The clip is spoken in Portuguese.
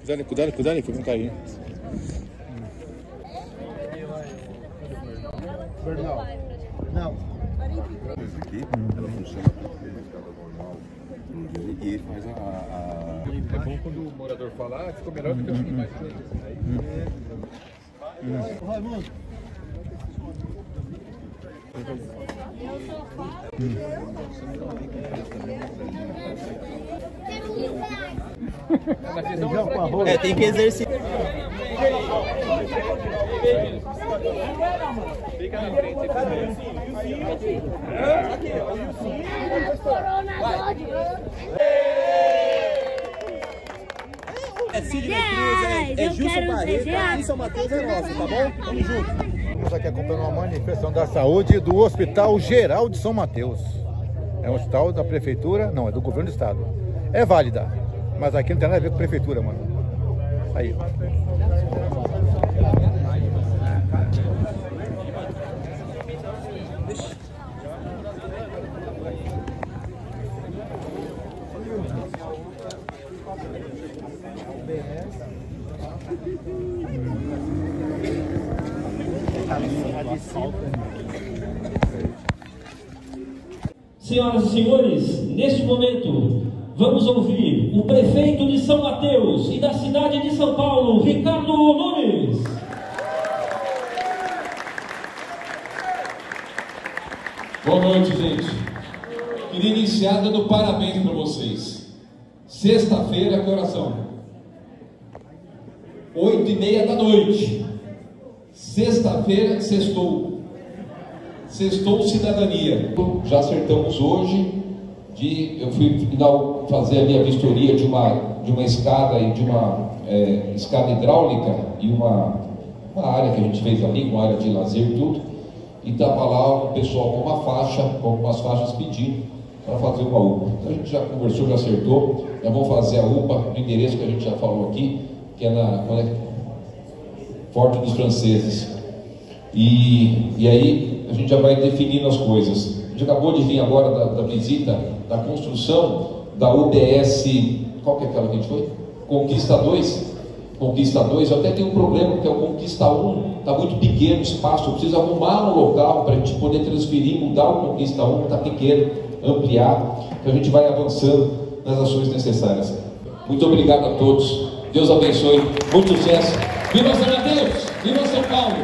Cuidado, cuidado, cuidado, foi com cair. Não. Essa aqui, ela funciona com escada normal. E faz a, a- É bom quando o morador falar, ficou melhor do que eu fiquei mais Raimundo. Arroz. É, tem que exercitar. É Sidney Cruz, é, é Gilson Barreto, desejar. aqui em São Mateus é nosso, tá bom? Tamo junto. Estamos aqui acompanhando uma manifestação da saúde do Hospital Geral de São Mateus. É um hospital da prefeitura, não, é do governo do estado. É válida, mas aqui não tem nada a ver com prefeitura, mano. Aí. Senhoras e senhores, neste momento, vamos ouvir o prefeito de São Mateus e da cidade de São Paulo, Ricardo Nunes. Boa noite, gente. Queria iniciar dando parabéns para vocês. Sexta-feira, que horas são? Oito e meia da noite. Sexta-feira, sextou. Sextou cidadania. Já acertamos hoje. De, eu fui final, fazer ali a vistoria de uma, de uma escada e de uma é, escada hidráulica e uma, uma área que a gente fez ali, com área de lazer e tudo e estava lá o pessoal com uma faixa, com algumas faixas pedindo para fazer uma UPA. Então a gente já conversou, já acertou, já vamos fazer a UPA no endereço que a gente já falou aqui, que é na é? Forte dos Franceses. E, e aí gente já vai definindo as coisas. A gente acabou de vir agora da, da visita da construção da UBS, qual que é aquela que a gente foi? Conquista 2. Conquista 2, eu até tenho um problema, porque é o Conquista 1 está muito pequeno o espaço, eu preciso arrumar um local para a gente poder transferir, mudar o Conquista 1, está pequeno, ampliar, então a gente vai avançando nas ações necessárias. Muito obrigado a todos, Deus abençoe, muito sucesso, viva São Mateus, viva São Paulo,